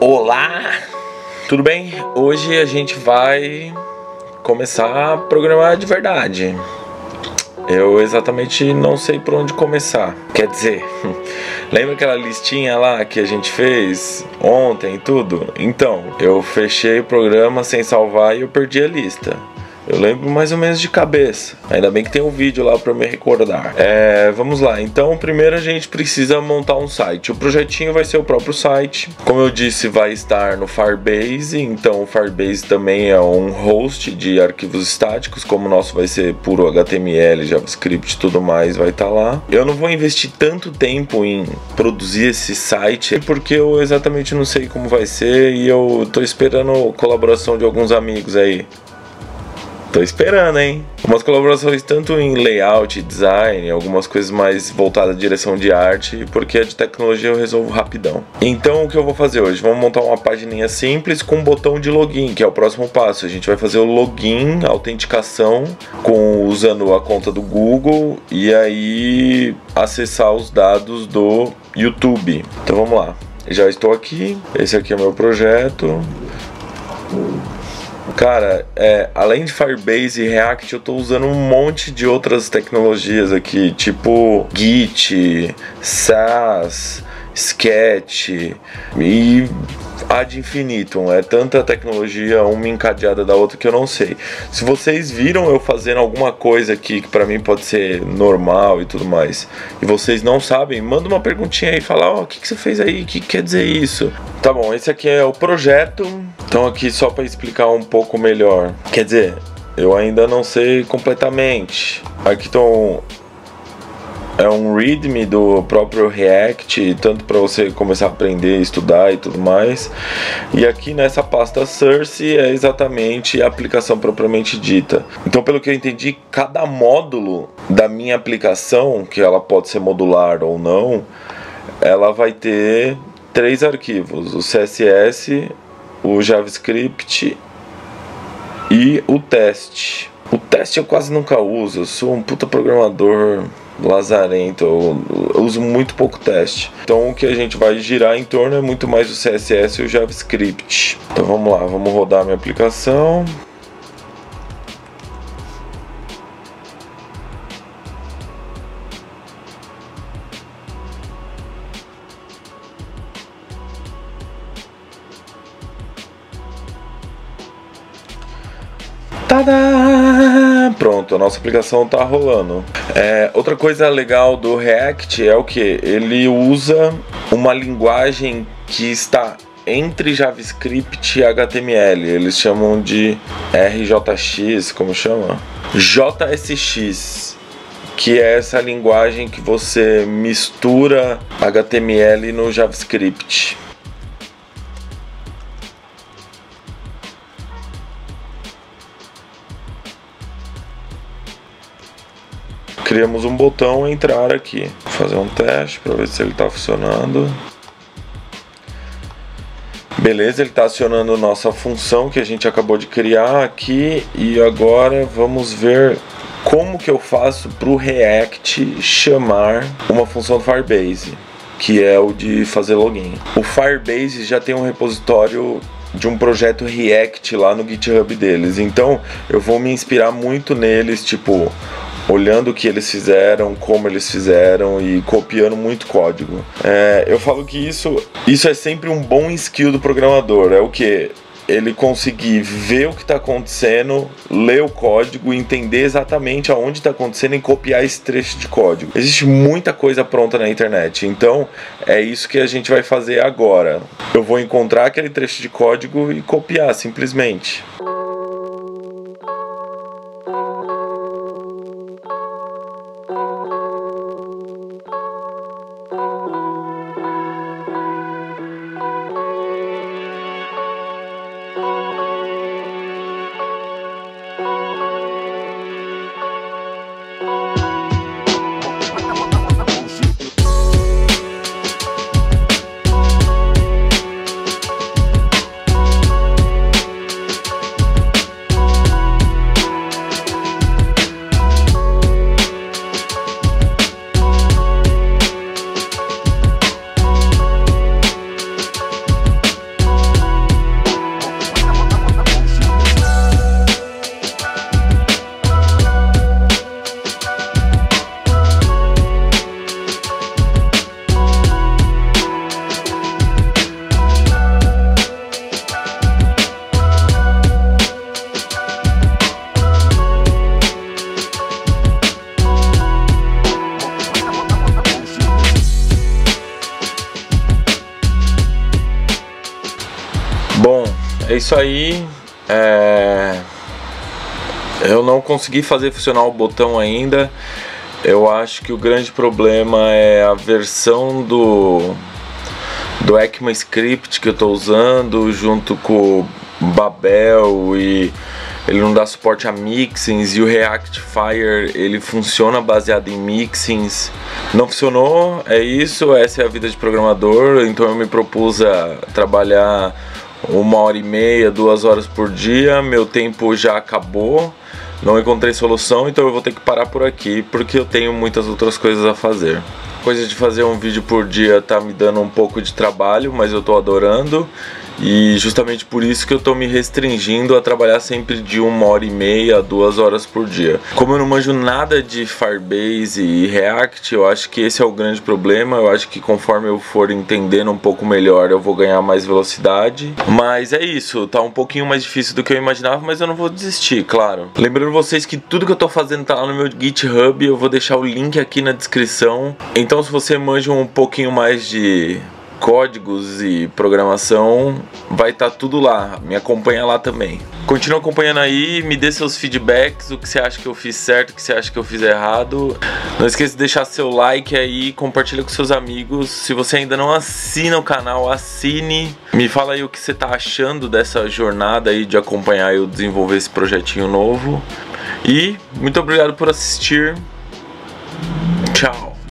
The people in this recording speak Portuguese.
Olá, tudo bem? Hoje a gente vai começar a programar de verdade. Eu exatamente não sei por onde começar. Quer dizer, lembra aquela listinha lá que a gente fez ontem e tudo? Então, eu fechei o programa sem salvar e eu perdi a lista. Eu lembro mais ou menos de cabeça. Ainda bem que tem um vídeo lá para me recordar. É, vamos lá. Então, primeiro a gente precisa montar um site. O projetinho vai ser o próprio site. Como eu disse, vai estar no Firebase. Então, o Firebase também é um host de arquivos estáticos. Como o nosso vai ser puro HTML, JavaScript e tudo mais, vai estar tá lá. Eu não vou investir tanto tempo em produzir esse site porque eu exatamente não sei como vai ser e eu tô esperando colaboração de alguns amigos aí. Tô esperando, hein? Umas colaborações tanto em layout, design, algumas coisas mais voltadas à direção de arte, porque a de tecnologia eu resolvo rapidão. Então o que eu vou fazer hoje? Vamos montar uma página simples com um botão de login, que é o próximo passo. A gente vai fazer o login, autenticação, com usando a conta do Google e aí acessar os dados do YouTube. Então vamos lá. Já estou aqui. Esse aqui é o meu projeto. Cara, é, além de Firebase e React, eu estou usando um monte de outras tecnologias aqui, tipo Git, SAS, Sketch e ad infinitum. É tanta tecnologia, uma encadeada da outra, que eu não sei. Se vocês viram eu fazendo alguma coisa aqui que para mim pode ser normal e tudo mais, e vocês não sabem, manda uma perguntinha aí, fala, ó, oh, o que, que você fez aí? O que, que quer dizer isso? Tá bom, esse aqui é o projeto. Então aqui só para explicar um pouco melhor. Quer dizer, eu ainda não sei completamente. Aqui estão é um readme do próprio React, tanto para você começar a aprender, estudar e tudo mais. E aqui nessa pasta Source é exatamente a aplicação propriamente dita. Então, pelo que eu entendi, cada módulo da minha aplicação, que ela pode ser modular ou não, ela vai ter três arquivos: o CSS, o JavaScript e o teste. O teste eu quase nunca uso, eu sou um puta programador lazarento, eu, eu, uso muito pouco teste. Então o que a gente vai girar em torno é muito mais o CSS e o JavaScript. Então vamos lá, vamos rodar minha aplicação. Pronto, a nossa aplicação está rolando. É, outra coisa legal do React é o que? Ele usa uma linguagem que está entre JavaScript e HTML. Eles chamam de RJX, como chama? JSX que é essa linguagem que você mistura HTML no JavaScript. Criamos um botão entrar aqui. Vou fazer um teste para ver se ele está funcionando. Beleza, ele está acionando nossa função que a gente acabou de criar aqui e agora vamos ver como que eu faço para o React chamar uma função do Firebase, que é o de fazer login. O Firebase já tem um repositório de um projeto React lá no GitHub deles, então eu vou me inspirar muito neles, tipo olhando o que eles fizeram, como eles fizeram e copiando muito código. É, eu falo que isso, isso é sempre um bom skill do programador. É o que? ele conseguir ver o que está acontecendo, ler o código, entender exatamente aonde está acontecendo e copiar esse trecho de código. Existe muita coisa pronta na internet, então é isso que a gente vai fazer agora. Eu vou encontrar aquele trecho de código e copiar simplesmente. É isso aí. É... Eu não consegui fazer funcionar o botão ainda. Eu acho que o grande problema é a versão do do ECMAScript que eu estou usando junto com Babel e ele não dá suporte a mixins e o React Fire ele funciona baseado em mixins. Não funcionou, é isso, essa é a vida de programador, então eu me propus a trabalhar uma hora e meia, duas horas por dia, meu tempo já acabou, não encontrei solução, então eu vou ter que parar por aqui porque eu tenho muitas outras coisas a fazer. Coisa de fazer um vídeo por dia tá me dando um pouco de trabalho, mas eu tô adorando. E justamente por isso que eu tô me restringindo a trabalhar sempre de uma hora e meia a duas horas por dia. Como eu não manjo nada de Firebase e React, eu acho que esse é o grande problema. Eu acho que conforme eu for entendendo um pouco melhor, eu vou ganhar mais velocidade. Mas é isso, tá um pouquinho mais difícil do que eu imaginava, mas eu não vou desistir, claro. Lembrando vocês que tudo que eu tô fazendo tá lá no meu GitHub, eu vou deixar o link aqui na descrição. Então se você manja um pouquinho mais de códigos e programação, vai estar tá tudo lá. Me acompanha lá também. Continua acompanhando aí, me dê seus feedbacks, o que você acha que eu fiz certo, o que você acha que eu fiz errado. Não esqueça de deixar seu like aí, compartilha com seus amigos. Se você ainda não assina o canal, assine. Me fala aí o que você está achando dessa jornada aí de acompanhar eu desenvolver esse projetinho novo. E muito obrigado por assistir. Tchau.